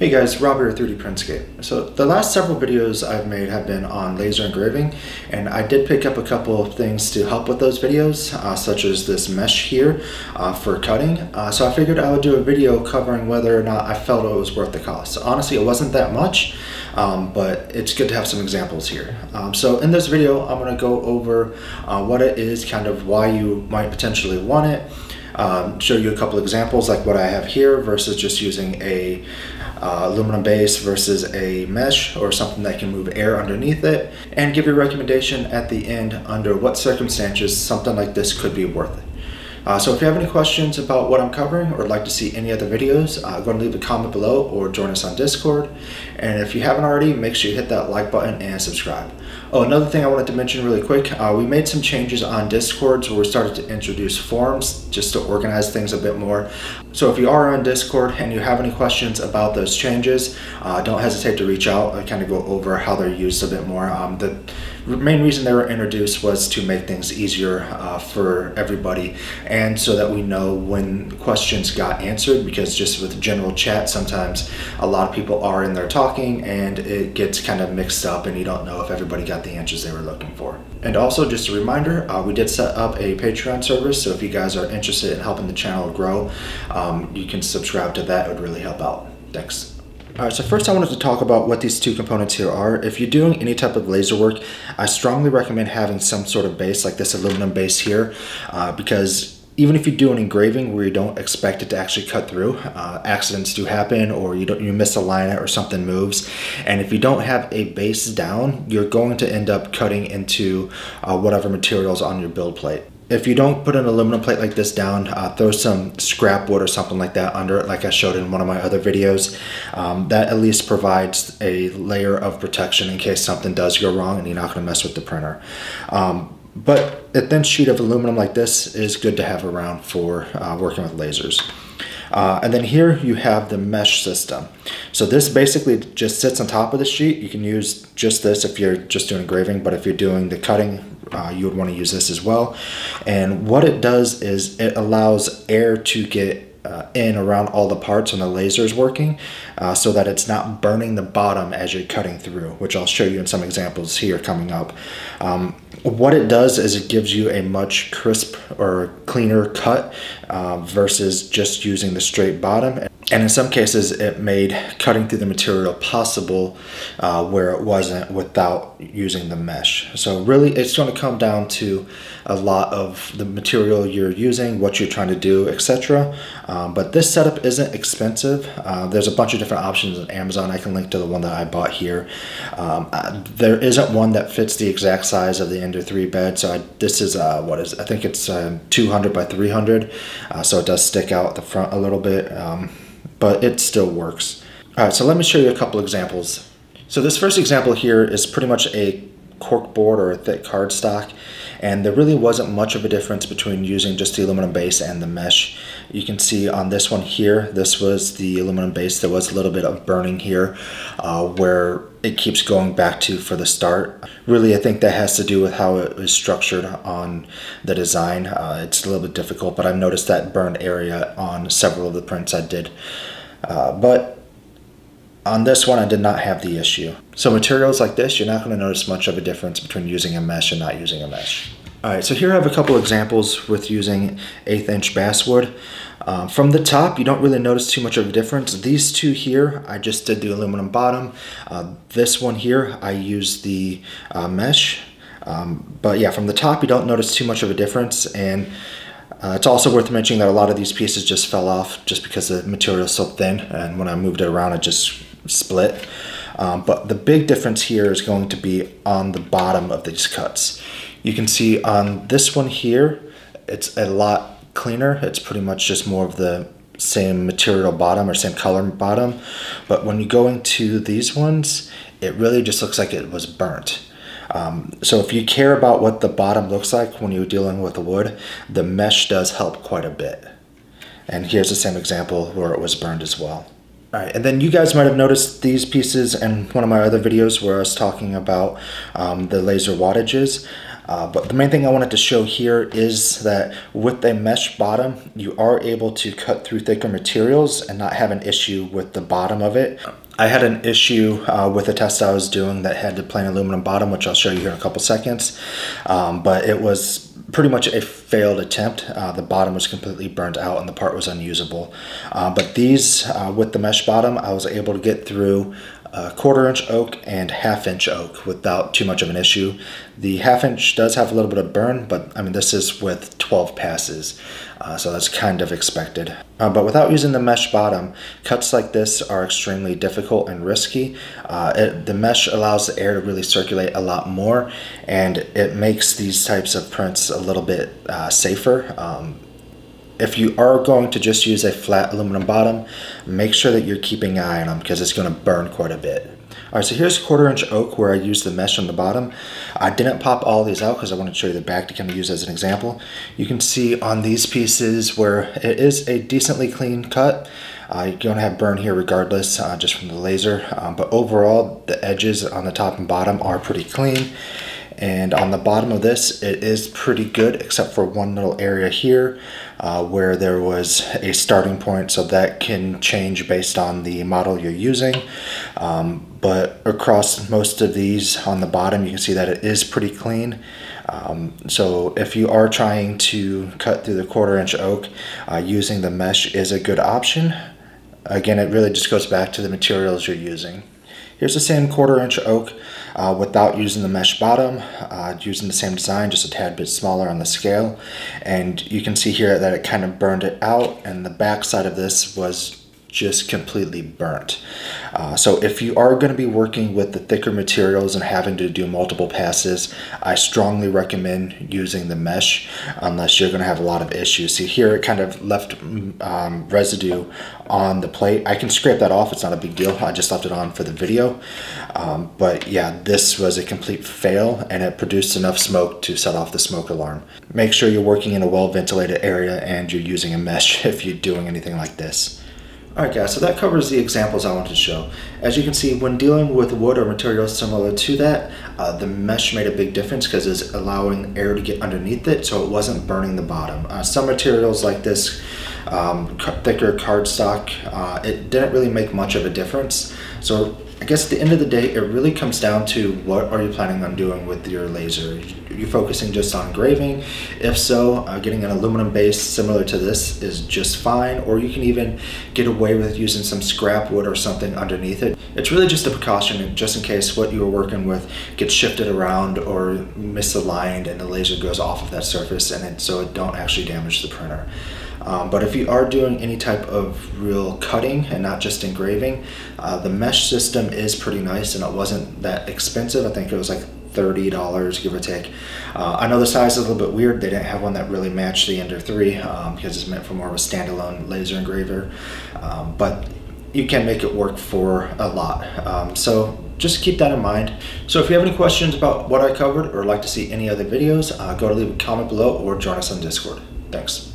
Hey guys, Robert 3D Printscape. So the last several videos I've made have been on laser engraving and I did pick up a couple of things to help with those videos uh, such as this mesh here uh, for cutting. Uh, so I figured I would do a video covering whether or not I felt it was worth the cost. Honestly, it wasn't that much, um, but it's good to have some examples here. Um, so in this video, I'm going to go over uh, what it is, kind of why you might potentially want it, um, show you a couple examples like what I have here versus just using a uh, aluminum base versus a mesh or something that can move air underneath it and give your recommendation at the end under what circumstances something like this could be worth it. Uh, so if you have any questions about what I'm covering or like to see any other videos, uh, go and leave a comment below or join us on Discord. And if you haven't already, make sure you hit that like button and subscribe. Oh, another thing I wanted to mention really quick, uh, we made some changes on Discord where we started to introduce forums just to organize things a bit more. So if you are on Discord and you have any questions about those changes, uh, don't hesitate to reach out. I kind of go over how they're used a bit more. Um, the main reason they were introduced was to make things easier uh, for everybody and so that we know when questions got answered because just with general chat sometimes a lot of people are in there talking and it gets kind of mixed up and you don't know if everybody got the answers they were looking for. And also just a reminder, uh, we did set up a Patreon service so if you guys are interested in helping the channel grow, um, you can subscribe to that, it would really help out. Thanks. All right, so first I wanted to talk about what these two components here are. If you're doing any type of laser work, I strongly recommend having some sort of base like this aluminum base here uh, because even if you do an engraving where you don't expect it to actually cut through, uh, accidents do happen or you don't you misalign it or something moves. And if you don't have a base down, you're going to end up cutting into uh, whatever materials on your build plate if you don't put an aluminum plate like this down, uh, throw some scrap wood or something like that under it, like I showed in one of my other videos. Um, that at least provides a layer of protection in case something does go wrong and you're not going to mess with the printer. Um, but a thin sheet of aluminum like this is good to have around for uh, working with lasers. Uh, and then here you have the mesh system. So this basically just sits on top of the sheet. You can use just this if you're just doing engraving, but if you're doing the cutting, uh, you would want to use this as well. And what it does is it allows air to get uh, in around all the parts when the laser is working uh, so that it's not burning the bottom as you're cutting through, which I'll show you in some examples here coming up. Um, what it does is it gives you a much crisp or cleaner cut uh, versus just using the straight bottom. And in some cases, it made cutting through the material possible uh, where it wasn't without using the mesh. So really, it's going to come down to a lot of the material you're using, what you're trying to do, etc. Um, but this setup isn't expensive. Uh, there's a bunch of different options on Amazon. I can link to the one that I bought here. Um, uh, there isn't one that fits the exact size of the Ender 3 bed. So I, this is, uh, what is, I think it's um, 200 by 300. Uh, so it does stick out the front a little bit. Um, but it still works. All right, so let me show you a couple examples. So this first example here is pretty much a cork board or a thick cardstock and there really wasn't much of a difference between using just the aluminum base and the mesh. You can see on this one here, this was the aluminum base. There was a little bit of burning here uh, where it keeps going back to for the start. Really, I think that has to do with how it was structured on the design. Uh, it's a little bit difficult, but I've noticed that burned area on several of the prints I did. Uh, but on this one, I did not have the issue. So materials like this, you're not going to notice much of a difference between using a mesh and not using a mesh. All right, so here I have a couple examples with using eighth inch basswood. Um, from the top, you don't really notice too much of a difference. These two here, I just did the aluminum bottom. Uh, this one here, I used the uh, mesh. Um, but yeah, from the top, you don't notice too much of a difference. And uh, it's also worth mentioning that a lot of these pieces just fell off just because the material is so thin. And when I moved it around, it just split. Um, but the big difference here is going to be on the bottom of these cuts. You can see on this one here, it's a lot cleaner. It's pretty much just more of the same material bottom or same color bottom. But when you go into these ones, it really just looks like it was burnt. Um, so if you care about what the bottom looks like when you're dealing with the wood, the mesh does help quite a bit. And here's the same example where it was burned as well. All right, and then you guys might have noticed these pieces in one of my other videos where I was talking about um, the laser wattages. Uh, but the main thing I wanted to show here is that with a mesh bottom, you are able to cut through thicker materials and not have an issue with the bottom of it. I had an issue uh, with a test I was doing that had the plain aluminum bottom, which I'll show you here in a couple seconds. Um, but it was pretty much a failed attempt. Uh, the bottom was completely burnt out and the part was unusable. Uh, but these, uh, with the mesh bottom, I was able to get through a quarter inch oak and half inch oak without too much of an issue. The half inch does have a little bit of burn, but I mean, this is with 12 passes, uh, so that's kind of expected. Uh, but without using the mesh bottom, cuts like this are extremely difficult and risky. Uh, it, the mesh allows the air to really circulate a lot more, and it makes these types of prints a little bit uh, safer. Um, if you are going to just use a flat aluminum bottom, make sure that you're keeping an eye on them because it's going to burn quite a bit. All right, so here's quarter inch oak where I used the mesh on the bottom. I didn't pop all these out because I wanted to show you the back to kind of use as an example. You can see on these pieces where it is a decently clean cut. Uh, you're going to have burn here regardless, uh, just from the laser. Um, but overall, the edges on the top and bottom are pretty clean. And on the bottom of this, it is pretty good, except for one little area here uh, where there was a starting point. So that can change based on the model you're using. Um, but across most of these on the bottom, you can see that it is pretty clean. Um, so if you are trying to cut through the quarter inch oak, uh, using the mesh is a good option. Again, it really just goes back to the materials you're using. Here's the same quarter inch oak uh, without using the mesh bottom, uh, using the same design, just a tad bit smaller on the scale. And you can see here that it kind of burned it out and the back side of this was just completely burnt. Uh, so if you are going to be working with the thicker materials and having to do multiple passes, I strongly recommend using the mesh unless you're going to have a lot of issues. See here it kind of left um, residue on the plate. I can scrape that off, it's not a big deal. I just left it on for the video. Um, but yeah, this was a complete fail and it produced enough smoke to set off the smoke alarm. Make sure you're working in a well ventilated area and you're using a mesh if you're doing anything like this. Alright guys, so that covers the examples I wanted to show. As you can see, when dealing with wood or materials similar to that, uh, the mesh made a big difference because it's allowing air to get underneath it so it wasn't burning the bottom. Uh, some materials like this, um, thicker cardstock, uh, it didn't really make much of a difference. So I guess at the end of the day, it really comes down to what are you planning on doing with your laser? Are you focusing just on engraving? If so, uh, getting an aluminum base similar to this is just fine, or you can even get away with using some scrap wood or something underneath it. It's really just a precaution just in case what you are working with gets shifted around or misaligned and the laser goes off of that surface and it, so it don't actually damage the printer. Um, but if you are doing any type of real cutting and not just engraving, uh, the mesh system is pretty nice and it wasn't that expensive. I think it was like $30 give or take. Uh, I know the size is a little bit weird. They didn't have one that really matched the Ender 3 um, because it's meant for more of a standalone laser engraver. Um, but you can make it work for a lot. Um, so just keep that in mind. So if you have any questions about what I covered or like to see any other videos, uh, go to leave a comment below or join us on Discord. Thanks.